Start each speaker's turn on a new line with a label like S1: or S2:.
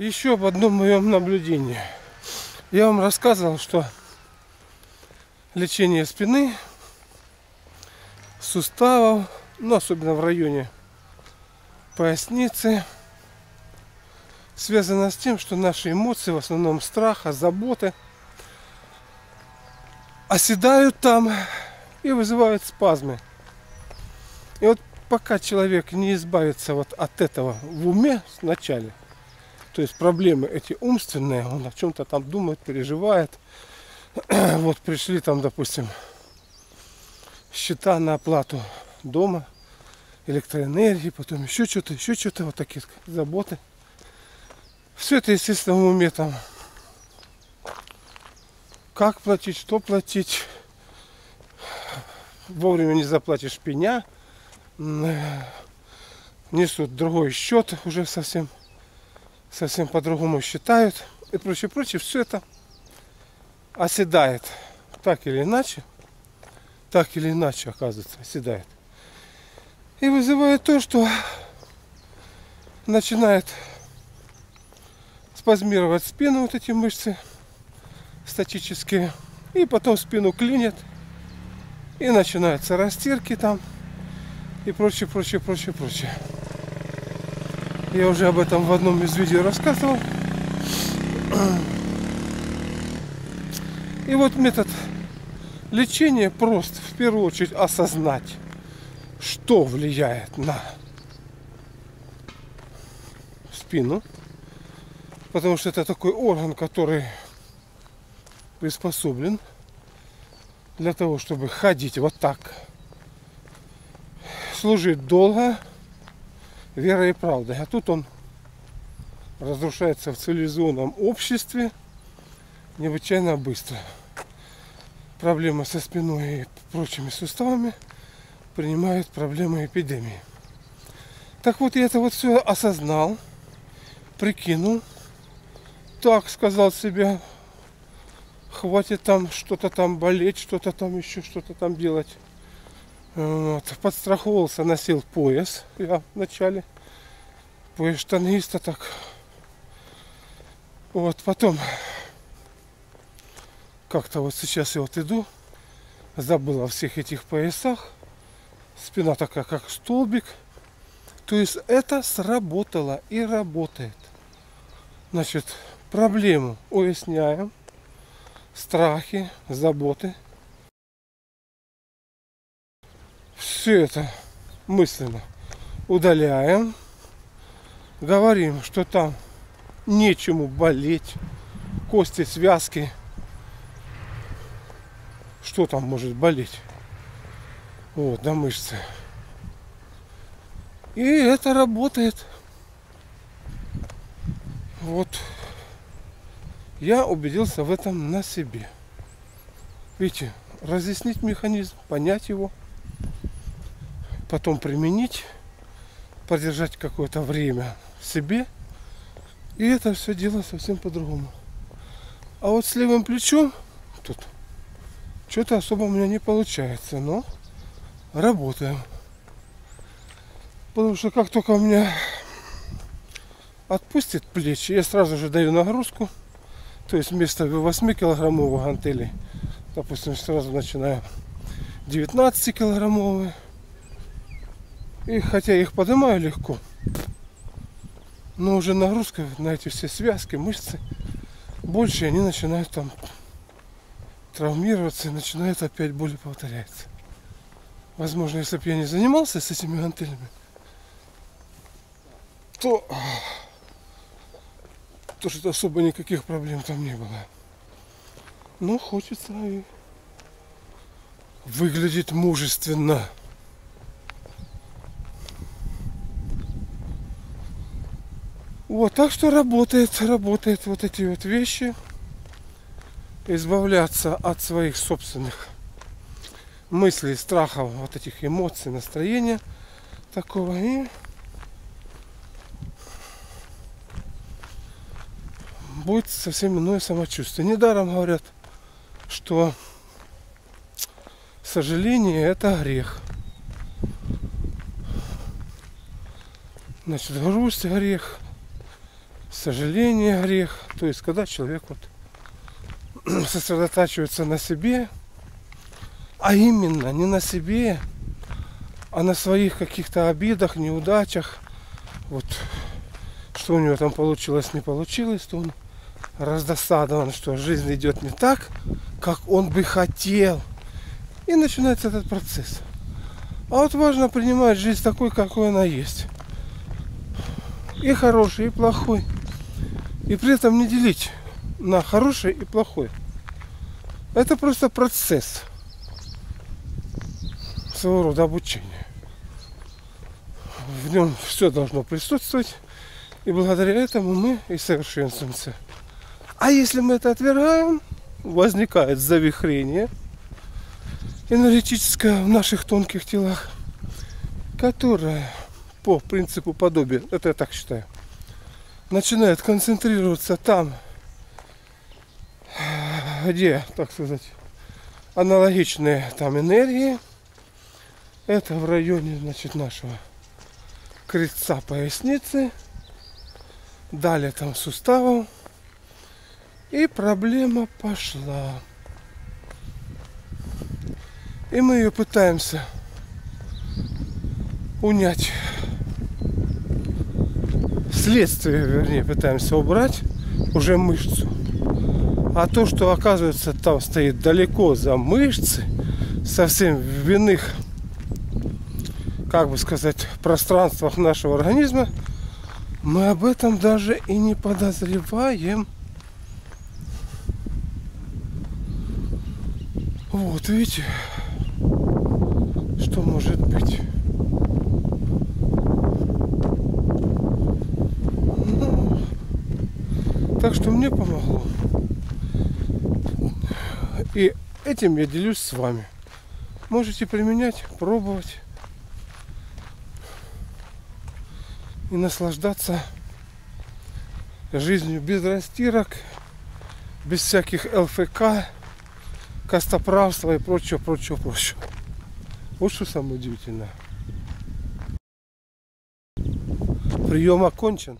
S1: Еще об одном моем наблюдении. Я вам рассказывал, что лечение спины, суставов, ну особенно в районе поясницы, связано с тем, что наши эмоции, в основном страха, заботы, оседают там и вызывают спазмы. И вот пока человек не избавится вот от этого в уме вначале, то есть проблемы эти умственные, он о чем-то там думает, переживает. Вот пришли там, допустим, счета на оплату дома, электроэнергии, потом еще что-то, еще что-то, вот такие заботы. Все это, естественно, в уме там. Как платить, что платить. Вовремя не заплатишь пеня. Несут другой счет уже совсем совсем по-другому считают и прочее, прочее, все это оседает так или иначе, так или иначе, оказывается, оседает. И вызывает то, что начинает спазмировать спину вот эти мышцы статические, и потом спину клинит, и начинаются растирки там, и прочее, прочее, прочее, прочее. Я уже об этом в одном из видео рассказывал. И вот метод лечения прост. В первую очередь осознать, что влияет на спину. Потому что это такой орган, который приспособлен для того, чтобы ходить вот так. Служить долго вера и правда. А тут он разрушается в цивилизованном обществе необычайно быстро. Проблемы со спиной и прочими суставами принимают проблемы эпидемии. Так вот, я это вот все осознал, прикинул, так сказал себе, хватит там что-то там болеть, что-то там еще, что-то там делать. Вот. Подстраховался, носил пояс я вначале. Пояс штаниста так. Вот, потом как-то вот сейчас я вот иду, забыл о всех этих поясах. Спина такая, как столбик. То есть это сработало и работает. Значит, проблему уясняем, страхи, заботы – все это мысленно удаляем. Говорим, что там нечему болеть. Кости, связки. Что там может болеть? Вот, на мышцы. И это работает. Вот. Я убедился в этом на себе. Видите, разъяснить механизм, понять его – потом применить, подержать какое-то время себе. И это все дело совсем по-другому. А вот с левым плечом тут что-то особо у меня не получается, но работаем. Потому что как только у меня отпустит плечи, я сразу же даю нагрузку. То есть вместо 8 килограммовых гантелей, допустим, сразу начинаю 19 килограммовые. И хотя их поднимаю легко, но уже нагрузка на эти все связки, мышцы больше, они начинают там травмироваться и начинают опять боли повторяться. Возможно, если бы я не занимался с этими гантелями, то, то что особо никаких проблем там не было. Но хочется и выглядеть мужественно. Вот, так что работает, работает вот эти вот вещи. Избавляться от своих собственных мыслей, страхов, вот этих эмоций, настроения такого. И будет совсем иное самочувствие. Недаром говорят, что сожаление это грех. Значит, грусть грех, сожаление грех. То есть, когда человек вот сосредотачивается на себе, а именно не на себе, а на своих каких-то обидах, неудачах, вот что у него там получилось, не получилось, то он раздосадован, что жизнь идет не так, как он бы хотел. И начинается этот процесс. А вот важно принимать жизнь такой, какой она есть. И хороший, и плохой. И при этом не делить на хороший и плохой. Это просто процесс своего рода обучения. В нем все должно присутствовать. И благодаря этому мы и совершенствуемся. А если мы это отвергаем, возникает завихрение энергетическое в наших тонких телах, которое по принципу подобия, это я так считаю, начинает концентрироваться там, где, так сказать, аналогичные там энергии. Это в районе, значит, нашего крестца поясницы. Далее там суставов. И проблема пошла. И мы ее пытаемся унять. Следствие, вернее, пытаемся убрать уже мышцу. А то, что оказывается там стоит далеко за мышцы, совсем в иных, как бы сказать, пространствах нашего организма, мы об этом даже и не подозреваем. Вот видите, что может быть. Так что мне помогло. И этим я делюсь с вами. Можете применять, пробовать и наслаждаться жизнью без растирок, без всяких ЛФК, костоправства и прочего, прочего, прочего. Вот что самое удивительное. Прием окончен.